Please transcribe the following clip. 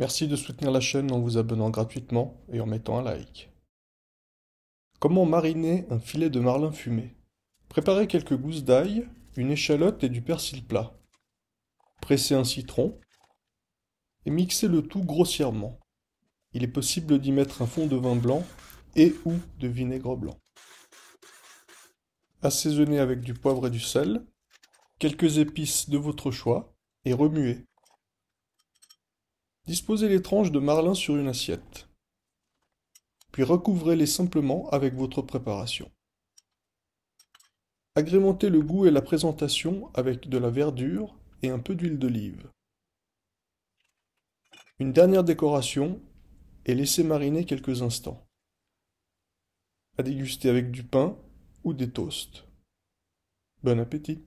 Merci de soutenir la chaîne en vous abonnant gratuitement et en mettant un like. Comment mariner un filet de marlin fumé? Préparez quelques gousses d'ail, une échalote et du persil plat. Pressez un citron et mixez le tout grossièrement. Il est possible d'y mettre un fond de vin blanc et ou de vinaigre blanc. Assaisonnez avec du poivre et du sel, quelques épices de votre choix et remuez. Disposez les tranches de marlin sur une assiette. Puis recouvrez-les simplement avec votre préparation. Agrémentez le goût et la présentation avec de la verdure et un peu d'huile d'olive. Une dernière décoration et laissez mariner quelques instants. À déguster avec du pain ou des toasts. Bon appétit